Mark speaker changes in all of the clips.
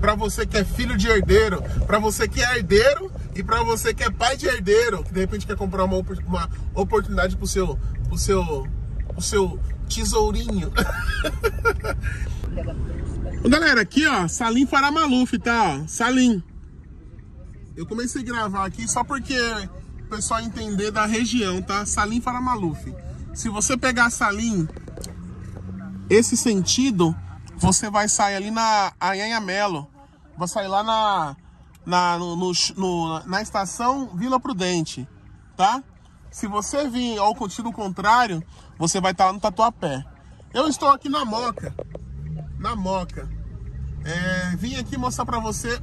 Speaker 1: para você que é filho de herdeiro, para você que é herdeiro e para você que é pai de herdeiro, que de repente quer comprar uma, uma oportunidade pro seu, pro seu, pro seu tesourinho. Galera, aqui ó, Salim Faramaluf, tá? Salim. Eu comecei a gravar aqui só porque o pessoal entender da região, tá? Salim Faramaluf. Se você pegar Salim, esse sentido, você vai sair ali na Anhanha Melo. Vai sair lá na, na, no, no, no, na estação Vila Prudente, tá? Se você vir ao sentido contrário, você vai estar lá no Tatuapé. Eu estou aqui na Moca, na Moca. É, vim aqui mostrar para você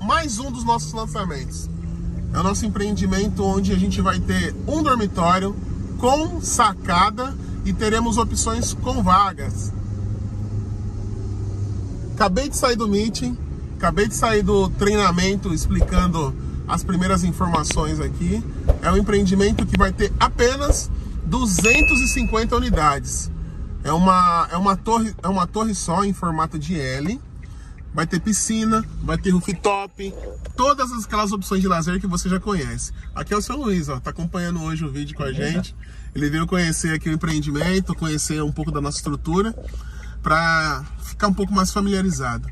Speaker 1: mais um dos nossos lançamentos. É o nosso empreendimento onde a gente vai ter um dormitório com sacada e teremos opções com vagas. Acabei de sair do meeting, acabei de sair do treinamento explicando as primeiras informações aqui. É um empreendimento que vai ter apenas 250 unidades. É uma, é uma, torre, é uma torre só em formato de L. Vai ter piscina, vai ter rooftop, todas aquelas opções de lazer que você já conhece. Aqui é o seu Luiz, ó, tá acompanhando hoje o vídeo com a gente. Ele veio conhecer aqui o empreendimento, conhecer um pouco da nossa estrutura, para ficar um pouco mais familiarizado.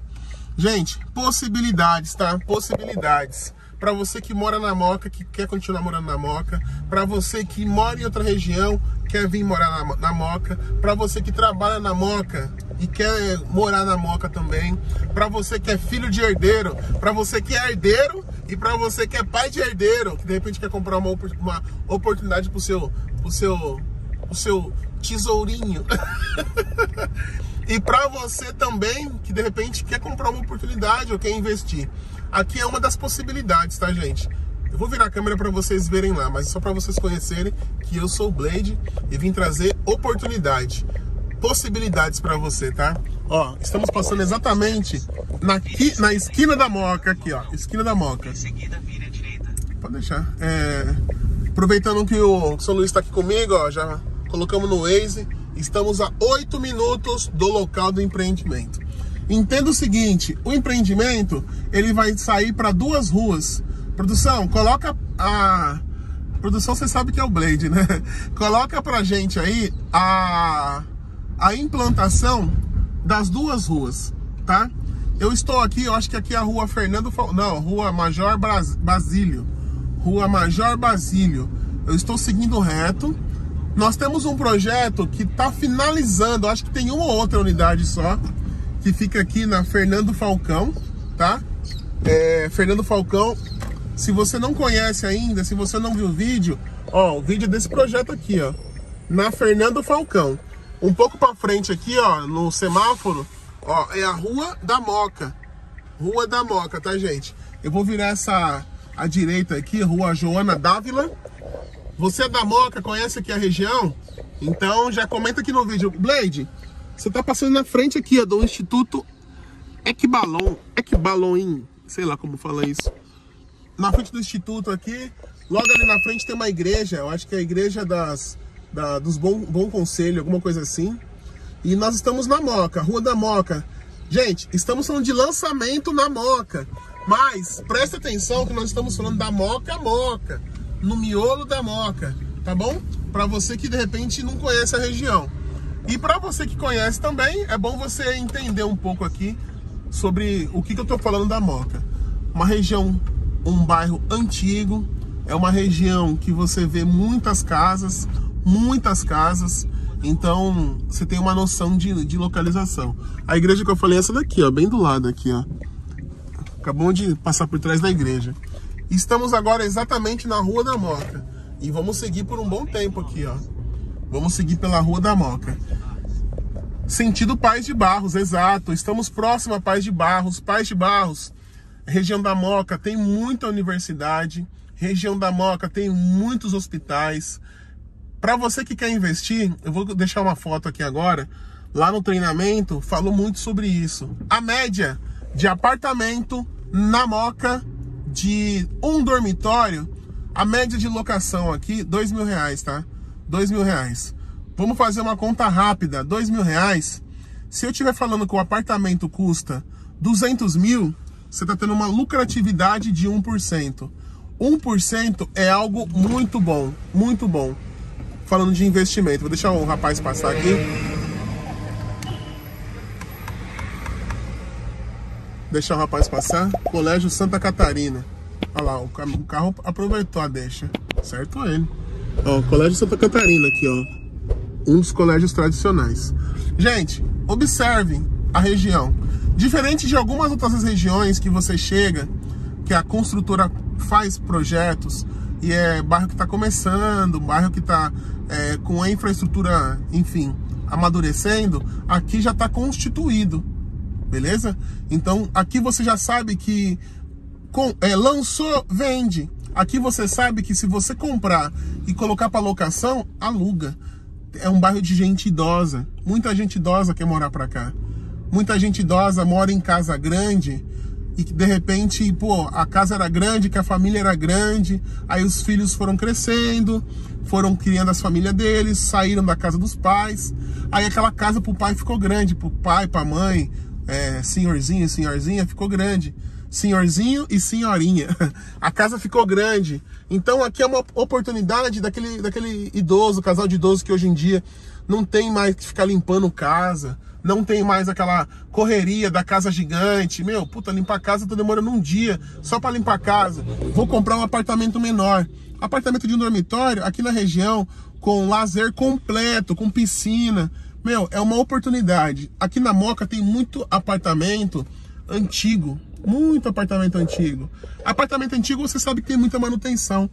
Speaker 1: Gente, possibilidades, tá? Possibilidades para você que mora na Moca, que quer continuar morando na Moca, para você que mora em outra região, quer vir morar na, na Moca, para você que trabalha na Moca e quer morar na Moca também, para você que é filho de herdeiro, para você que é herdeiro e para você que é pai de herdeiro, que de repente quer comprar uma, uma oportunidade pro seu, pro seu, pro seu tesourinho. e para você também que de repente quer comprar uma oportunidade ou quer investir. Aqui é uma das possibilidades, tá, gente? Eu vou virar a câmera para vocês verem lá, mas só para vocês conhecerem que eu sou o Blade e vim trazer oportunidade, possibilidades para você, tá? Ó, estamos passando exatamente na, na esquina da Moca aqui, ó, esquina da Moca. Pode deixar. É, aproveitando que o São Luís está aqui comigo, ó, já colocamos no Waze, estamos a 8 minutos do local do empreendimento. Entenda o seguinte, o empreendimento, ele vai sair para duas ruas. Produção, coloca a... Produção, você sabe que é o Blade, né? Coloca pra gente aí a, a implantação das duas ruas, tá? Eu estou aqui, eu acho que aqui é a rua Fernando... Não, rua Major Basílio. Rua Major Basílio. Eu estou seguindo reto. Nós temos um projeto que está finalizando, acho que tem uma ou outra unidade só que fica aqui na Fernando Falcão, tá? É, Fernando Falcão, se você não conhece ainda, se você não viu o vídeo, ó, o vídeo desse projeto aqui, ó, na Fernando Falcão. Um pouco para frente aqui, ó, no semáforo, ó, é a Rua da Moca. Rua da Moca, tá, gente? Eu vou virar essa à direita aqui, Rua Joana Dávila. Você é da Moca, conhece aqui a região? Então já comenta aqui no vídeo. Blade, você tá passando na frente aqui, ó, do Instituto Equibalon, Equibaloin, sei lá como fala isso. Na frente do Instituto aqui, logo ali na frente tem uma igreja, eu acho que é a igreja das, da, dos Bom, Bom Conselho, alguma coisa assim. E nós estamos na Moca, Rua da Moca. Gente, estamos falando de lançamento na Moca. Mas presta atenção que nós estamos falando da Moca Moca, no miolo da Moca, tá bom? Para você que de repente não conhece a região. E para você que conhece também, é bom você entender um pouco aqui sobre o que, que eu estou falando da Moca. Uma região, um bairro antigo, é uma região que você vê muitas casas, muitas casas, então você tem uma noção de, de localização. A igreja que eu falei é essa daqui, ó, bem do lado aqui, ó. Acabamos de passar por trás da igreja. Estamos agora exatamente na Rua da Moca. E vamos seguir por um bom tempo aqui, ó. Vamos seguir pela Rua da Moca. Sentido Paz de Barros, exato. Estamos próximo a Paz de Barros. Paz de Barros, região da Moca, tem muita universidade. Região da Moca tem muitos hospitais. Para você que quer investir, eu vou deixar uma foto aqui agora. Lá no treinamento, falou muito sobre isso. A média de apartamento na Moca de um dormitório, a média de locação aqui, dois mil reais, tá? dois mil reais. Vamos fazer uma conta rápida, dois mil reais. Se eu estiver falando que o apartamento custa 200 mil, você está tendo uma lucratividade de 1%. 1% é algo muito bom, muito bom. Falando de investimento, vou deixar o rapaz passar aqui. Deixar o rapaz passar. Colégio Santa Catarina. Olha lá, o carro aproveitou a deixa. Certo ele. Ó, Colégio Santa Catarina aqui, ó. Um dos colégios tradicionais. Gente, observem a região. Diferente de algumas outras regiões que você chega, que a construtora faz projetos e é bairro que está começando, bairro que está é, com a infraestrutura, enfim, amadurecendo, aqui já está constituído, beleza? Então aqui você já sabe que com, é, lançou, vende. Aqui você sabe que se você comprar e colocar para locação, aluga. É um bairro de gente idosa. Muita gente idosa quer morar para cá. Muita gente idosa mora em casa grande e de repente, pô, a casa era grande, que a família era grande, aí os filhos foram crescendo, foram criando as famílias deles, saíram da casa dos pais, aí aquela casa pro pai ficou grande, pro pai, pra mãe, é, senhorzinho e senhorzinha ficou grande. Senhorzinho e senhorinha. A casa ficou grande. Então aqui é uma oportunidade daquele, daquele idoso, casal de idoso que hoje em dia não tem mais que ficar limpando casa, não tem mais aquela correria da casa gigante. Meu, puta, limpar a casa tá demorando um dia só para limpar a casa. Vou comprar um apartamento menor. Apartamento de um dormitório aqui na região com lazer completo, com piscina. Meu, é uma oportunidade. Aqui na Moca tem muito apartamento antigo, muito apartamento antigo. Apartamento antigo você sabe que tem muita manutenção.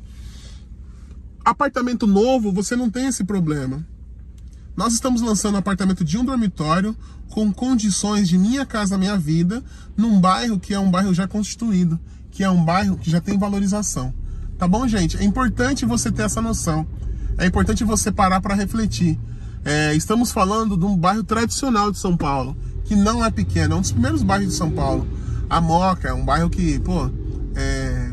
Speaker 1: Apartamento novo, você não tem esse problema. Nós estamos lançando um apartamento de um dormitório com condições de minha casa, minha vida, num bairro que é um bairro já constituído, que é um bairro que já tem valorização. Tá bom, gente? É importante você ter essa noção. É importante você parar para refletir. É, estamos falando de um bairro tradicional de São Paulo, que não é pequeno, é um dos primeiros bairros de São Paulo. A Moca é um bairro que, pô, é,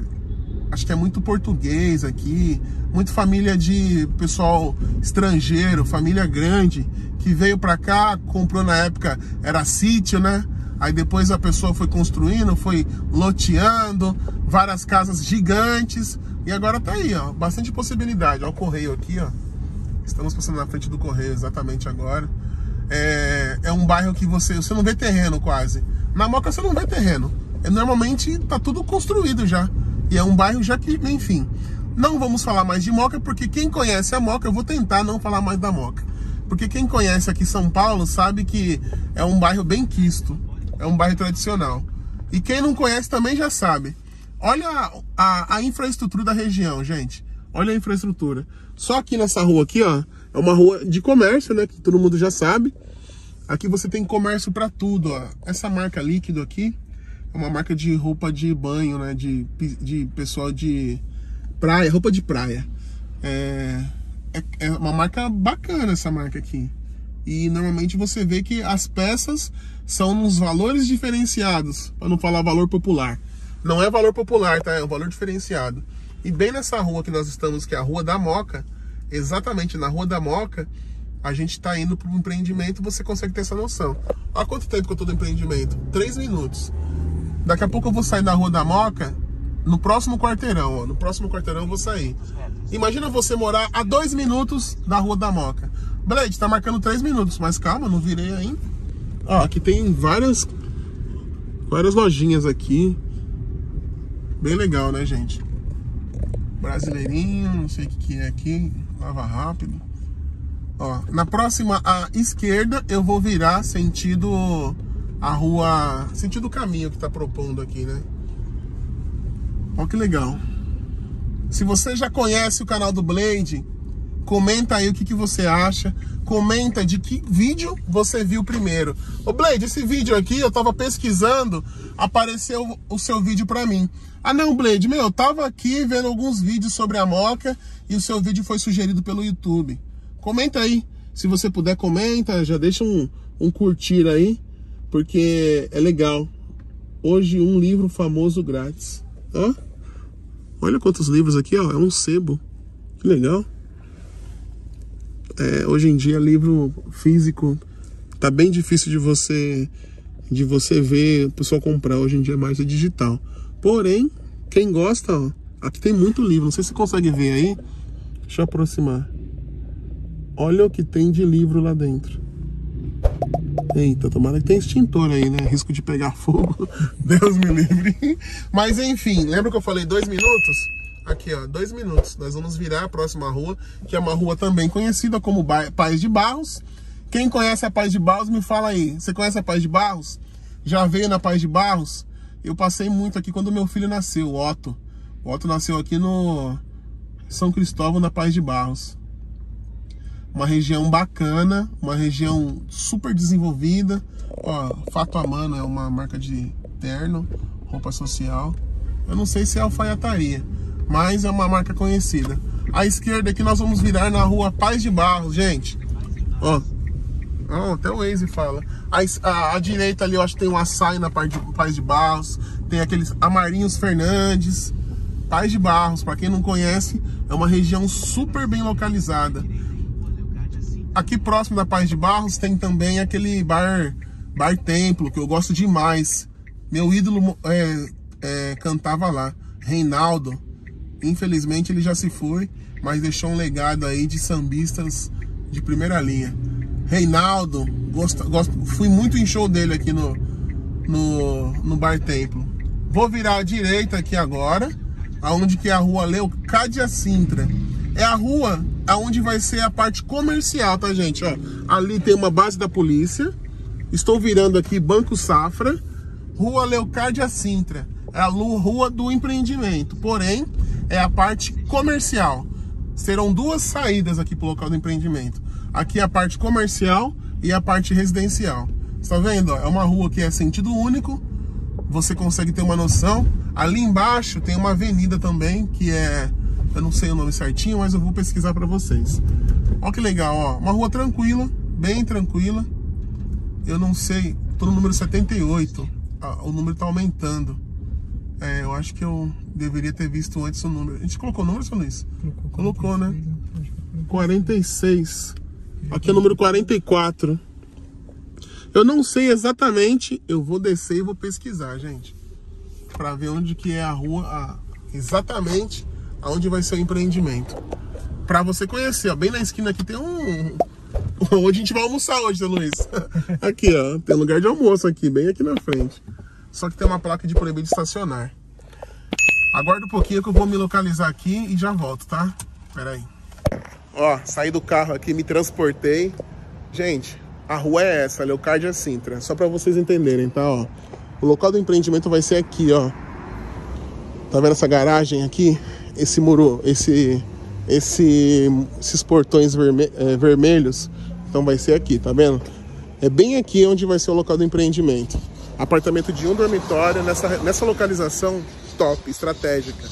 Speaker 1: acho que é muito português aqui, muito família de pessoal estrangeiro, família grande, que veio para cá, comprou na época, era sítio, né? Aí depois a pessoa foi construindo, foi loteando, várias casas gigantes, e agora tá aí, ó, bastante possibilidade. Ó o correio aqui, ó. Estamos passando na frente do correio exatamente agora. É, é um bairro que você, você não vê terreno quase. Na Moca você não vê terreno. É, normalmente tá tudo construído já. E é um bairro já que, enfim. Não vamos falar mais de Moca, porque quem conhece a Moca, eu vou tentar não falar mais da Moca. Porque quem conhece aqui São Paulo sabe que é um bairro bem quisto, é um bairro tradicional. E quem não conhece também já sabe. Olha a, a, a infraestrutura da região, gente. Olha a infraestrutura. Só aqui nessa rua aqui, ó, é uma rua de comércio, né, que todo mundo já sabe. Aqui você tem comércio para tudo, ó. Essa marca líquido aqui é uma marca de roupa de banho, né, de, de pessoal de praia, roupa de praia. É, é, é, uma marca bacana essa marca aqui. E normalmente você vê que as peças são nos valores diferenciados, para não falar valor popular. Não é valor popular, tá? É um valor diferenciado. E bem nessa rua que nós estamos, que é a Rua da Moca, exatamente na Rua da Moca, a gente está indo para um empreendimento, você consegue ter essa noção. Há quanto tempo que eu estou no empreendimento? Três minutos. Daqui a pouco eu vou sair da Rua da Moca, no próximo quarteirão, ó, no próximo quarteirão eu vou sair. Imagina você morar a dois minutos da Rua da Moca. Blade, tá marcando três minutos, mas calma, não virei ainda. Ó, aqui tem várias, várias lojinhas aqui. Bem legal, né, gente? Brasileirinho, não sei o que, que é aqui. Lava rápido. Ó, na próxima à esquerda eu vou virar sentido a rua, sentido o caminho que tá propondo aqui, né? Olha que legal. Se você já conhece o canal do Blade, comenta aí o que, que você acha. Comenta de que vídeo você viu primeiro. Ô Blade, esse vídeo aqui eu tava pesquisando, apareceu o seu vídeo pra mim. Ah não, Blade, meu, eu tava aqui vendo alguns vídeos sobre a Moca e o seu vídeo foi sugerido pelo YouTube. Comenta aí. Se você puder, comenta, já deixa um, um curtir aí, porque é legal. Hoje um livro famoso grátis. Olha quantos livros aqui, ó. É um sebo. Que legal. É, hoje em dia, livro físico tá bem difícil de você de você ver o pessoal comprar hoje em dia mais é digital. Porém, quem gosta, ó, aqui tem muito livro. Não sei se você consegue ver aí. Deixa eu aproximar. Olha o que tem de livro lá dentro. Eita, tomara que tem extintor aí, né? Risco de pegar fogo. Deus me livre. Mas enfim, lembra que eu falei dois minutos? Aqui, ó, dois minutos. Nós vamos virar a próxima rua, que é uma rua também conhecida como Paz de Barros. Quem conhece a Paz de Barros, me fala aí. Você conhece a Paz de Barros? Já veio na Paz de Barros? Eu passei muito aqui quando meu filho nasceu, o Otto. O Otto nasceu aqui no São Cristóvão, na Paz de Barros. Uma região bacana, uma região super desenvolvida. Ó, Fato Amano é uma marca de terno, roupa social. Eu não sei se é alfaiataria, mas é uma marca conhecida. À esquerda aqui nós vamos virar na rua Paz de Barros, gente. Ó, Oh, até o Waze fala. A, a, a, direita ali eu acho que tem um açaí na parte de Paz de Barros. Tem aqueles Amarinhos Fernandes. Paz de Barros, para quem não conhece, é uma região super bem localizada. Aqui próximo da Paz de Barros tem também aquele bar, bar Templo, que eu gosto demais. Meu ídolo é, é, cantava lá, Reinaldo. Infelizmente ele já se foi, mas deixou um legado aí de sambistas de primeira linha. Reinaldo, gosto, gosto, fui muito em show dele aqui no, no, no Bar Templo. Vou virar à direita aqui agora, aonde que é a rua Leocádia Sintra. É a rua aonde vai ser a parte comercial, tá, gente? Ó, ali tem uma base da polícia. Estou virando aqui Banco Safra, Rua Leocádia Sintra. É a rua do empreendimento, porém é a parte comercial. Serão duas saídas aqui para o local do empreendimento. Aqui é a parte comercial e a parte residencial. Está vendo? É uma rua que é sentido único. Você consegue ter uma noção. Ali embaixo tem uma avenida também que é, eu não sei o nome certinho, mas eu vou pesquisar para vocês. Olha que legal, ó. Uma rua tranquila, bem tranquila. Eu não sei, tô no número 78. Ah, o número tá aumentando. É, eu acho que eu deveria ter visto antes o número. A gente colocou o número, seu Luiz? Colocou, colocou né? 46. Aqui é o número 44. Eu não sei exatamente, eu vou descer e vou pesquisar, gente. Pra ver onde que é a rua, a, exatamente aonde vai ser o empreendimento. Pra você conhecer, ó, bem na esquina aqui tem um... Onde a gente vai almoçar hoje, seu Luiz? Aqui, ó, tem lugar de almoço aqui, bem aqui na frente. Só que tem uma placa de proibido estacionar. Aguarda um pouquinho que eu vou me localizar aqui e já volto, tá? Pera aí. Ó, saí do carro aqui, me transportei. Gente, a rua é essa, Leocádia Sintra. Só para vocês entenderem, tá? Ó, o local do empreendimento vai ser aqui, ó. Tá vendo essa garagem aqui? Esse muro, esse, esse, esses portões verme, é, vermelhos. Então vai ser aqui, tá vendo? É bem aqui onde vai ser o local do empreendimento. Apartamento de um dormitório nessa, nessa localização top, estratégica.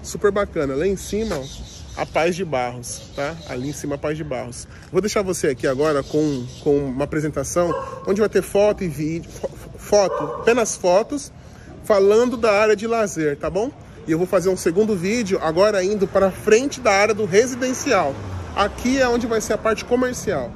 Speaker 1: Super bacana. Lá em cima, ó, a Paz de Barros, tá? Ali em cima a Paz de Barros. Vou deixar você aqui agora com, com uma apresentação onde vai ter foto e vídeo, foto, apenas fotos, falando da área de lazer, tá bom? E eu vou fazer um segundo vídeo agora indo para frente da área do residencial. Aqui é onde vai ser a parte comercial.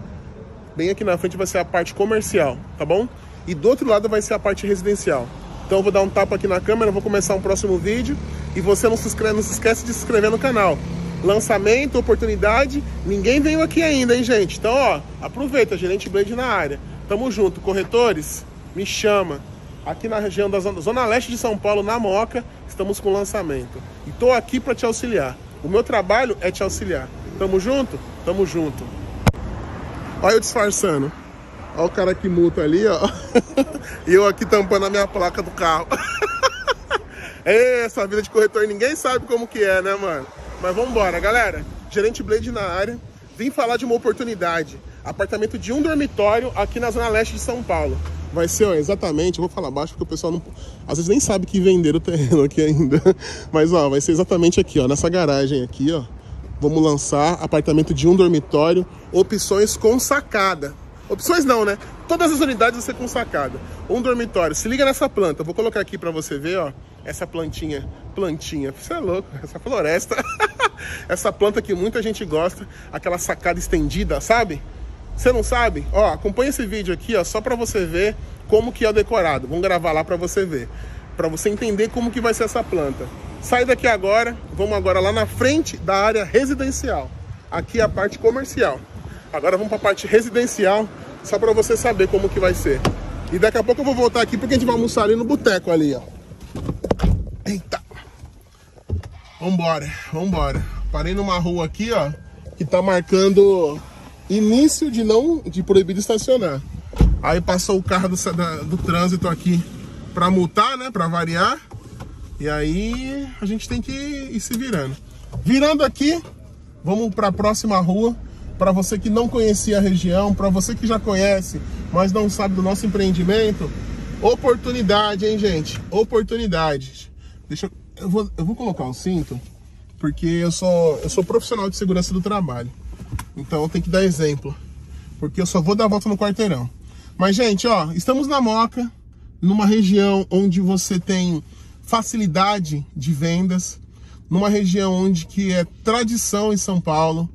Speaker 1: Bem aqui na frente vai ser a parte comercial, tá bom? E do outro lado vai ser a parte residencial. Então eu vou dar um tapa aqui na câmera, vou começar um próximo vídeo. E você não se, inscreve, não se esquece de se inscrever no canal lançamento, oportunidade. Ninguém veio aqui ainda, hein, gente? Então, ó, aproveita, gerente Blade na área. Tamo junto. Corretores, me chama. Aqui na região da zona, zona leste de São Paulo, na Moca, estamos com lançamento. E tô aqui para te auxiliar. O meu trabalho é te auxiliar. Tamo junto? Tamo junto. Olha eu disfarçando. Olha o cara que multa ali, ó. e eu aqui tampando a minha placa do carro. Essa vida de corretor ninguém sabe como que é, né, mano? Mas vamos embora, galera. Gerente Blade na área. Vim falar de uma oportunidade. Apartamento de um dormitório aqui na zona leste de São Paulo. Vai ser, ó, exatamente, eu vou falar baixo porque o pessoal não, às vezes nem sabe que venderam o terreno aqui ainda. Mas, ó, vai ser exatamente aqui, ó, nessa garagem aqui, ó. Vamos lançar apartamento de um dormitório, opções com sacada. Opções não, né? Todas as unidades ser com sacada. Um dormitório. Se liga nessa planta. Vou colocar aqui para você ver, ó essa plantinha, plantinha, você é louco, essa floresta, essa planta que muita gente gosta, aquela sacada estendida, sabe? Você não sabe? Ó, acompanha esse vídeo aqui, ó, só para você ver como que é o decorado. Vamos gravar lá para você ver, para você entender como que vai ser essa planta. Sai daqui agora, vamos agora lá na frente da área residencial. Aqui é a parte comercial. Agora vamos para a parte residencial, só para você saber como que vai ser. E daqui a pouco eu vou voltar aqui porque a gente vai almoçar ali no boteco ali, ó. Eita. Vambora, vambora. Parei numa rua aqui, ó, que tá marcando início de não de proibido estacionar. Aí passou o carro do, da, do trânsito aqui para multar, né, para variar. E aí a gente tem que ir se virando. Virando aqui, vamos para a próxima rua. Para você que não conhecia a região, para você que já conhece, mas não sabe do nosso empreendimento, oportunidade, hein, gente? Oportunidade. Deixa eu, eu vou, eu vou colocar o cinto, porque eu sou, eu sou profissional de segurança do trabalho. Então eu tenho que dar exemplo, porque eu só vou dar a volta no quarteirão. Mas, gente, ó, estamos na Moca, numa região onde você tem facilidade de vendas, numa região onde que é tradição em São Paulo,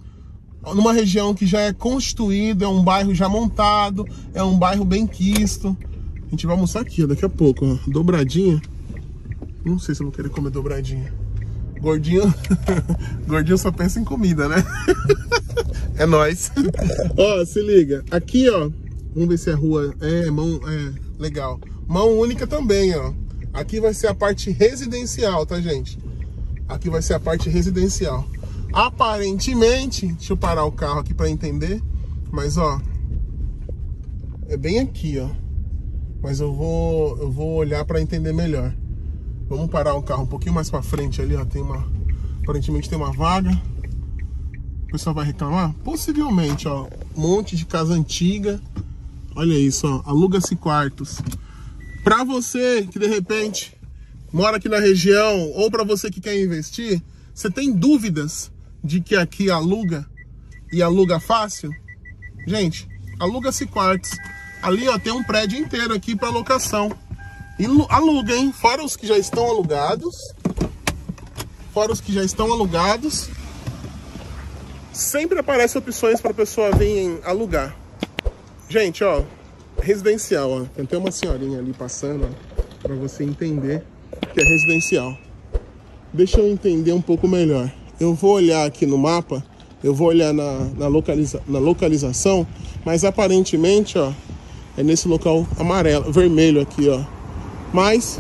Speaker 1: numa região que já é constituída, é um bairro já montado, é um bairro bem quisto. A gente vai almoçar aqui, daqui a pouco, ó, dobradinha. Não sei se eu vou querer comer dobradinha. Gordinho, gordinho só pensa em comida, né? é nóis. ó, se liga. Aqui, ó, vamos ver se é rua, é, mão, é, legal. Mão única também, ó. Aqui vai ser a parte residencial, tá, gente? Aqui vai ser a parte residencial. Aparentemente, deixa eu parar o carro aqui para entender, mas ó, é bem aqui, ó. Mas eu vou, eu vou olhar para entender melhor. Vamos parar o carro um pouquinho mais para frente ali, ó. Tem uma, aparentemente tem uma vaga. O pessoal vai reclamar? Possivelmente, ó. Um monte de casa antiga. Olha isso, ó. Aluga-se quartos. Para você que de repente mora aqui na região ou para você que quer investir, você tem dúvidas de que aqui aluga e aluga fácil, gente, aluga-se quartos. Ali ó, tem um prédio inteiro aqui para locação. E aluga, hein? Fora os que já estão alugados. Fora os que já estão alugados. Sempre aparecem opções para a pessoa vir alugar. Gente, ó, residencial, ó. Tem até uma senhorinha ali passando, para você entender que é residencial. Deixa eu entender um pouco melhor eu vou olhar aqui no mapa, eu vou olhar na, na, localiza, na localização, mas aparentemente, ó, é nesse local amarelo, vermelho aqui, ó. Mas,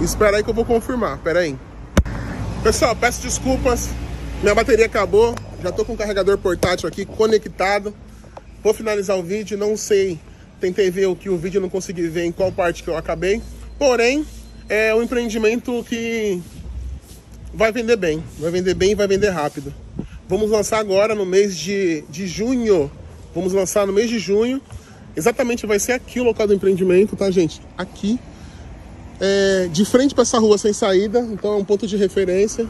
Speaker 1: espera aí que eu vou confirmar, pera aí. Pessoal, peço desculpas, minha bateria acabou, já tô com o carregador portátil aqui conectado. Vou finalizar o vídeo, não sei, tentei ver o que o vídeo não consegui ver em qual parte que eu acabei. Porém, é um empreendimento que vai vender bem. Vai vender bem e vai vender rápido. Vamos lançar agora no mês de, de junho. Vamos lançar no mês de junho. Exatamente vai ser aqui o local do empreendimento, tá, gente? Aqui. É, de frente para essa rua sem saída, então é um ponto de referência.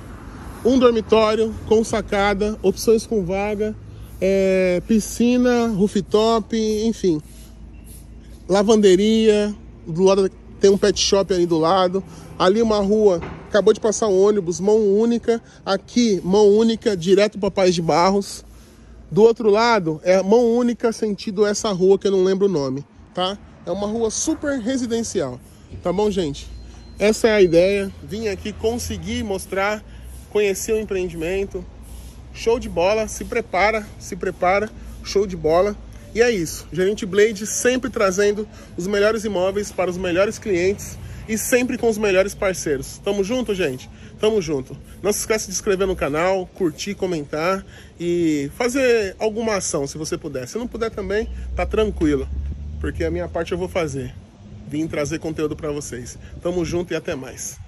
Speaker 1: Um dormitório com sacada, opções com vaga, é, piscina, rooftop, enfim. Lavanderia, do lado tem um pet shop ali do lado. Ali uma rua acabou de passar um ônibus, mão única. Aqui, mão única, direto para Paz de Barros. Do outro lado, é mão única sentido essa rua que eu não lembro o nome, tá? É uma rua super residencial, tá bom, gente? Essa é a ideia. Vim aqui conseguir mostrar, conhecer o empreendimento. Show de bola, se prepara, se prepara, show de bola. E é isso, Gerente Blade sempre trazendo os melhores imóveis para os melhores clientes e sempre com os melhores parceiros. Tamo junto, gente? Tamo junto. Não se esqueça de se inscrever no canal, curtir, comentar e fazer alguma ação, se você puder. Se não puder também, tá tranquilo, porque a minha parte eu vou fazer. Vim trazer conteúdo para vocês. Tamo junto e até mais.